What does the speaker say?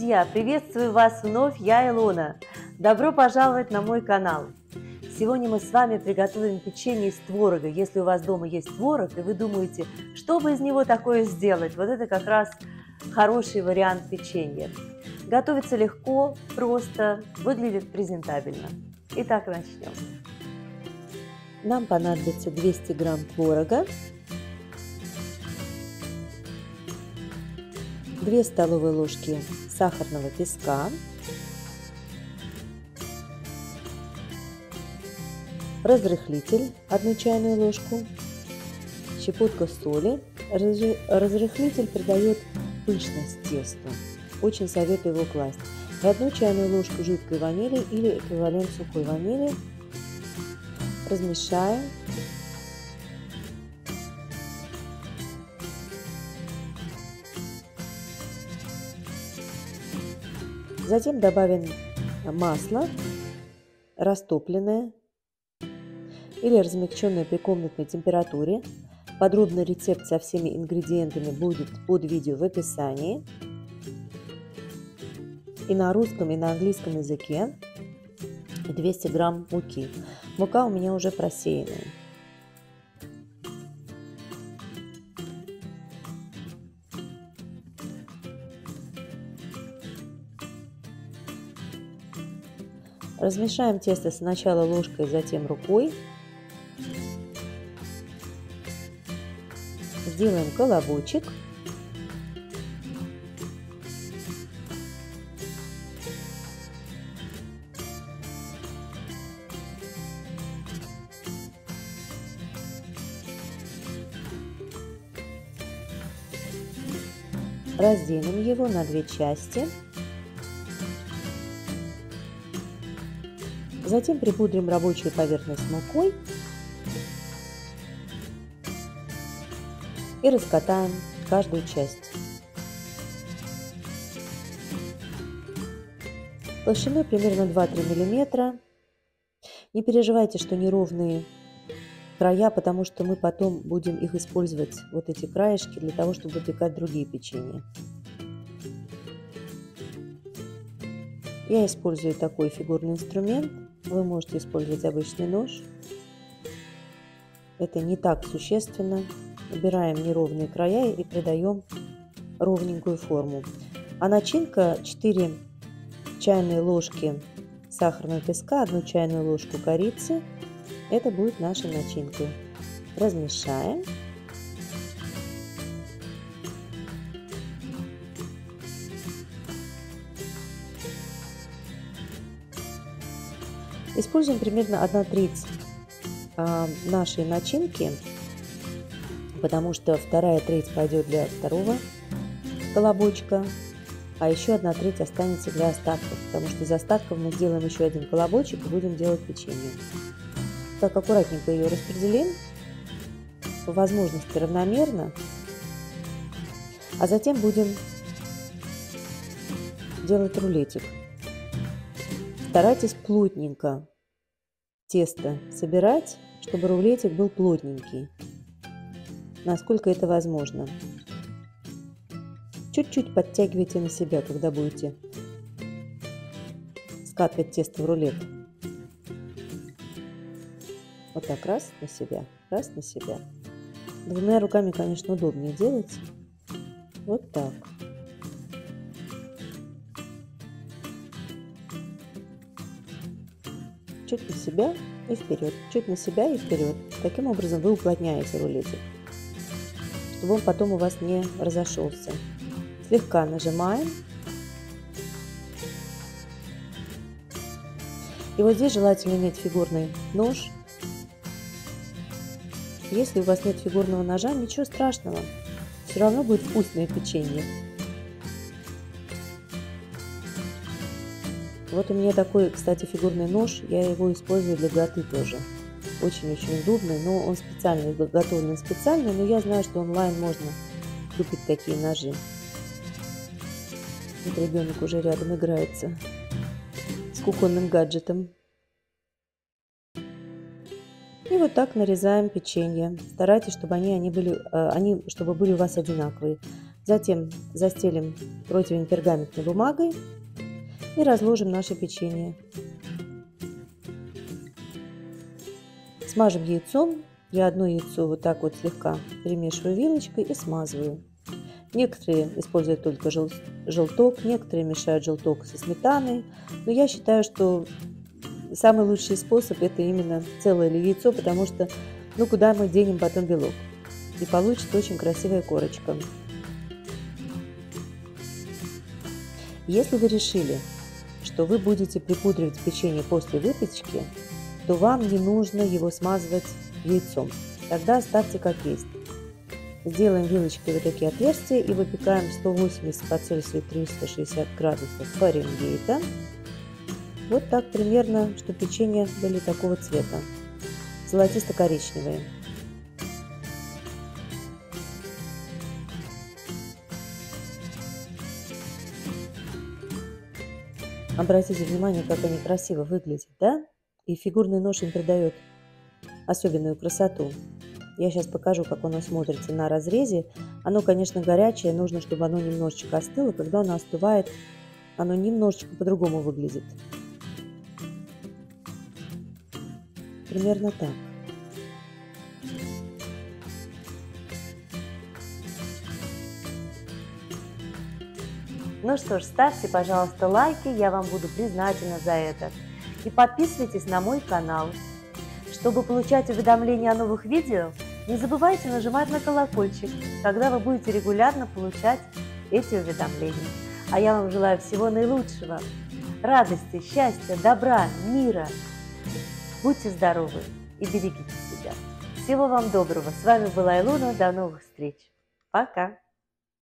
друзья! Приветствую вас вновь, я Илона. Добро пожаловать на мой канал. Сегодня мы с вами приготовим печенье из творога. Если у вас дома есть творог, и вы думаете, что бы из него такое сделать, вот это как раз хороший вариант печенья. Готовится легко, просто, выглядит презентабельно. Итак, начнем. Нам понадобится 200 грамм творога, 2 столовые ложки сахарного песка, разрыхлитель 1 чайную ложку, щепотка соли. Разрыхлитель придает пышность тесту. Очень советую его класть. И одну чайную ложку жидкой ванили или эквивалент сухой ванили. Размешаем Затем добавим масло растопленное или размягченное при комнатной температуре. Подробный рецепт со всеми ингредиентами будет под видео в описании. И на русском, и на английском языке 200 грамм муки. Мука у меня уже просеянная. Размешаем тесто сначала ложкой, затем рукой. Сделаем колобочек. Разделим его на две части. Затем припудрим рабочую поверхность мукой и раскатаем каждую часть. Толщиной примерно 2-3 мм. Не переживайте, что неровные края, потому что мы потом будем их использовать, вот эти краешки, для того, чтобы выпекать другие печенья. Я использую такой фигурный инструмент. Вы можете использовать обычный нож. Это не так существенно. Убираем неровные края и придаем ровненькую форму. А начинка 4 чайные ложки сахарного песка, 1 чайную ложку корицы. Это будет нашей начинкой. Размешаем. Используем примерно 1 треть а, нашей начинки, потому что вторая треть пойдет для второго колобочка, а еще одна треть останется для остатков, потому что из остатков мы сделаем еще один колобочек и будем делать печенье. Так, аккуратненько ее распределим, по возможности равномерно, а затем будем делать рулетик. Старайтесь плотненько тесто собирать, чтобы рулетик был плотненький, насколько это возможно. Чуть-чуть подтягивайте на себя, когда будете скатывать тесто в рулет. Вот так раз на себя, раз на себя. Двумя руками, конечно, удобнее делать. Вот так. Чуть на себя и вперед, чуть на себя и вперед. Таким образом вы уплотняете рулетик, чтобы он потом у вас не разошелся. Слегка нажимаем. И вот здесь желательно иметь фигурный нож. Если у вас нет фигурного ножа, ничего страшного. Все равно будет вкусное печенье. Вот у меня такой, кстати, фигурный нож. Я его использую для готы тоже. Очень-очень удобный, но он специально изготовлен специально, но я знаю, что онлайн можно купить такие ножи. Вот ребенок уже рядом играется с кухонным гаджетом. И вот так нарезаем печенье. Старайтесь, чтобы они, они были, э, они, чтобы были у вас одинаковые. Затем застелим противень пергаментной бумагой и разложим наше печенье. Смажем яйцом. Я одно яйцо вот так вот слегка перемешиваю вилочкой и смазываю. Некоторые используют только жел желток, некоторые мешают желток со сметаной. Но я считаю, что самый лучший способ это именно целое яйцо, потому что ну куда мы денем потом белок. И получится очень красивая корочка. Если вы решили, что вы будете припудривать печенье после выпечки, то вам не нужно его смазывать яйцом. Тогда оставьте как есть. Сделаем вилочкой вот такие отверстия и выпекаем 180 по Цельсию 360 градусов Фаренгейта. Вот так примерно, чтобы печенье были такого цвета, золотисто-коричневые. Обратите внимание, как они красиво выглядят, да? И фигурный нож им придает особенную красоту. Я сейчас покажу, как оно смотрится на разрезе. Оно, конечно, горячее, нужно, чтобы оно немножечко остыло. Когда оно остывает, оно немножечко по-другому выглядит. Примерно так. Ну что ж, ставьте, пожалуйста, лайки, я вам буду признательна за это. И подписывайтесь на мой канал. Чтобы получать уведомления о новых видео, не забывайте нажимать на колокольчик, тогда вы будете регулярно получать эти уведомления. А я вам желаю всего наилучшего, радости, счастья, добра, мира. Будьте здоровы и берегите себя. Всего вам доброго. С вами была Илона. До новых встреч. Пока.